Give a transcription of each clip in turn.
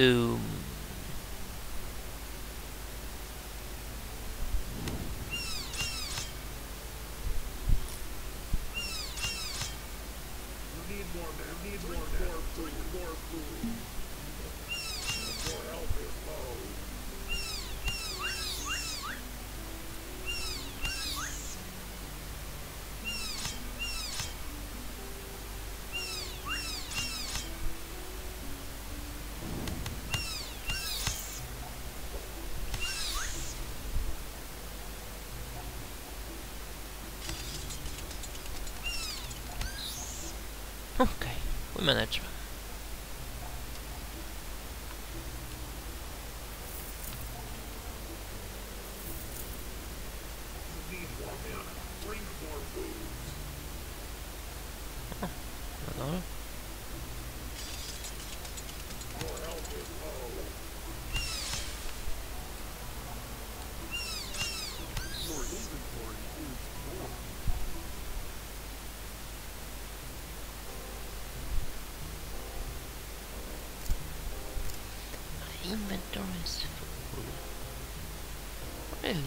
Um. Need more men. You need more men. More food. More food. More help is low. Okay, we manage. You need more men. Bring more food. Hello? More help is low. Your inventory is full. My inventory is full. Really?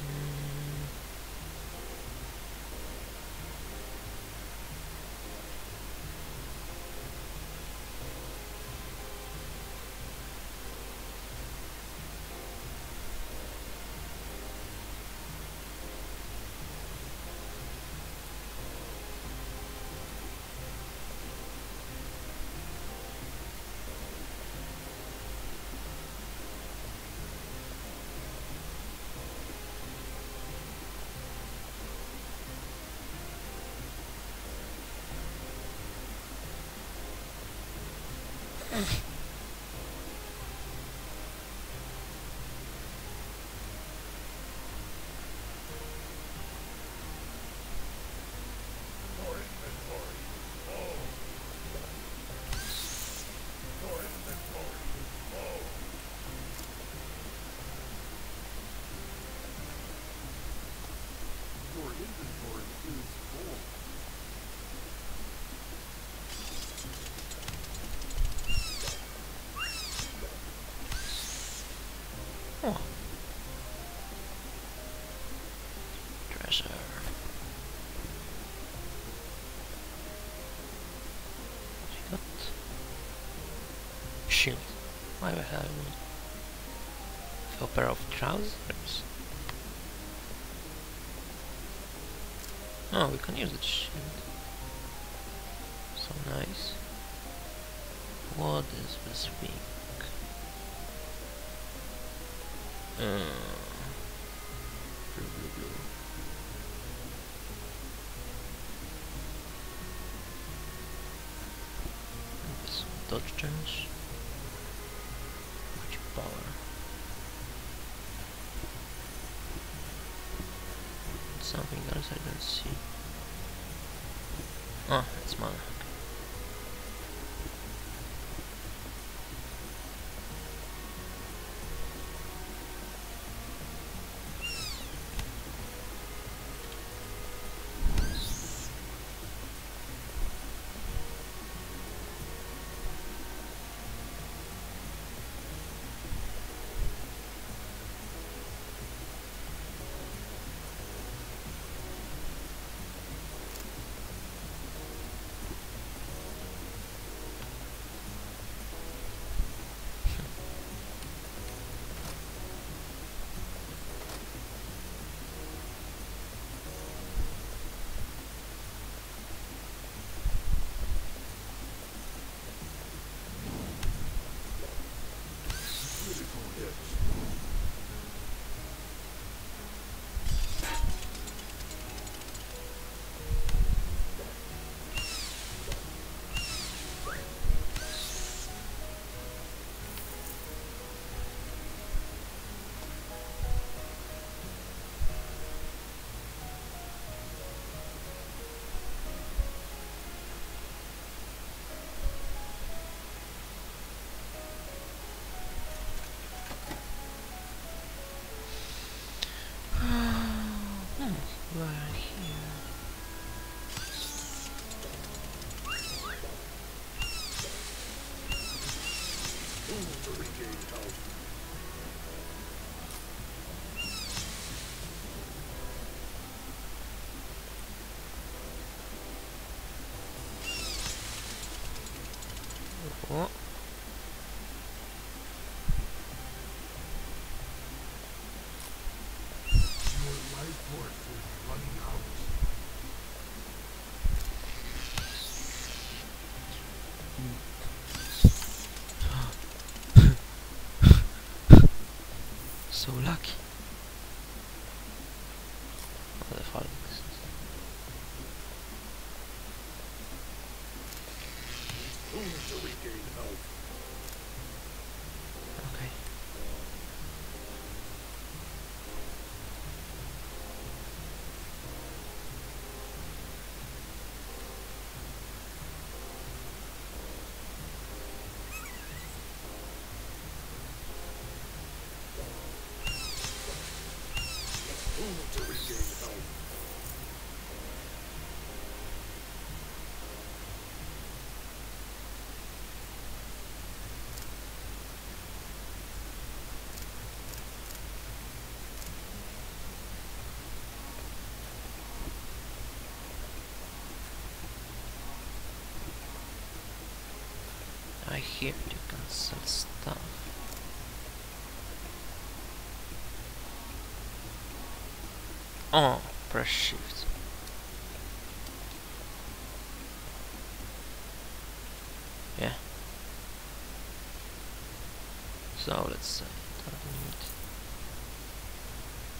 Mm. Your inventory is full. Your inventory is full. Your inventory is full. Oh. Treasure. What we got? Shield. Why we have a pair of trousers? Oh, we can use the shield. So nice. What is this week? Uh, dodge turns. Oh. So lucky. Oh, they're falling. Hear you can sell stuff. Oh, press shift. Yeah. So let's say donate.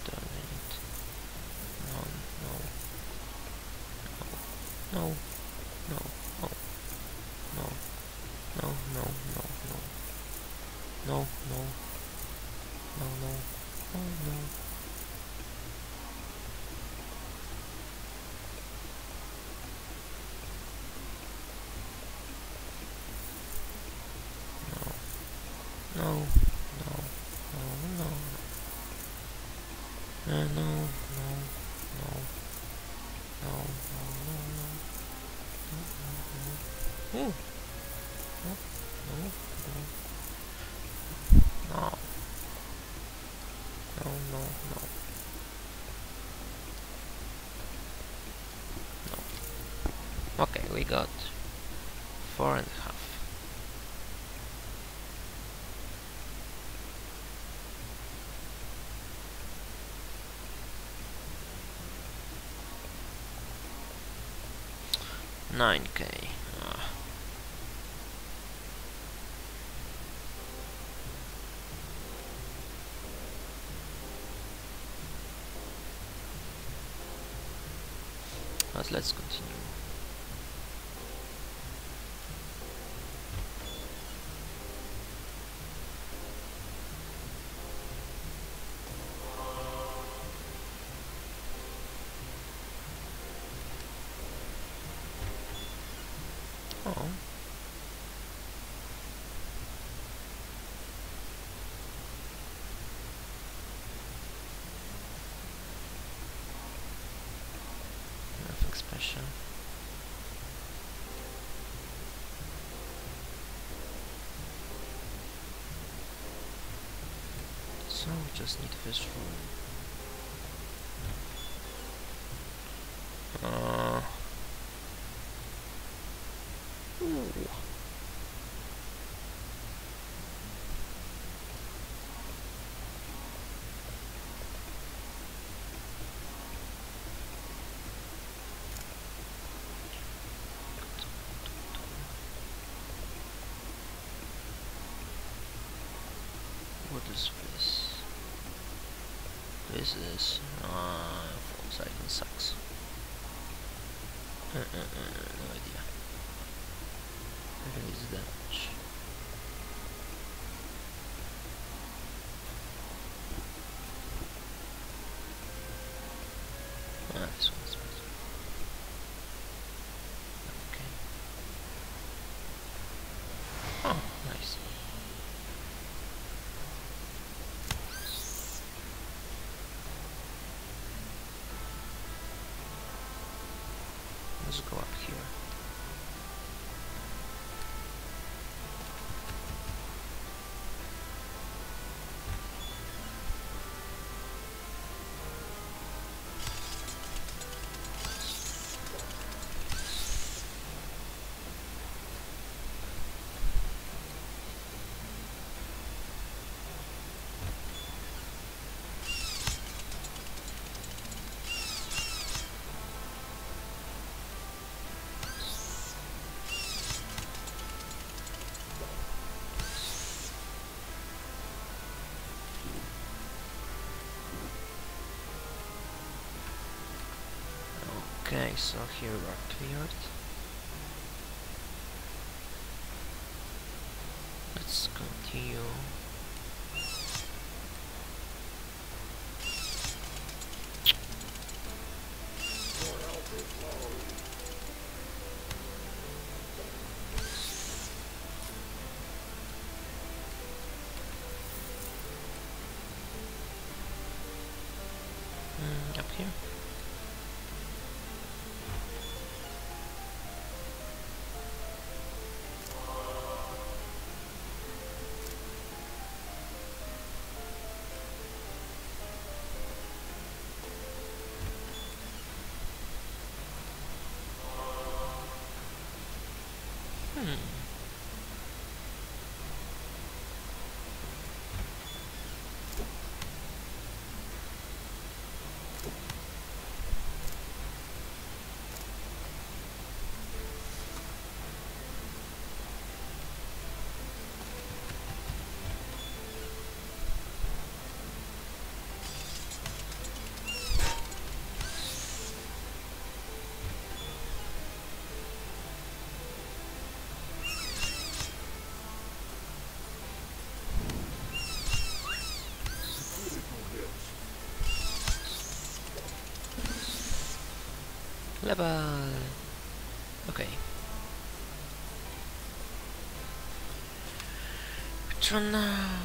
Donate. No, no. No. No. No. No. No, no, no, no. No, no. No, no. No, no. No. No. No. No, no. No, no, no. No. No, no, no, no. No, no, no. Ooh. No, no, no. No. No, no, no. No. Okay, we got four and a half. Nine K. But let's continue. So we just need this room. Uh. What is this? This is uh Volkswagen sucks. Uh, uh, uh, no idea. Release damage. Okay, so here we are cleared. Let's continue. Level. Okay. Which one now?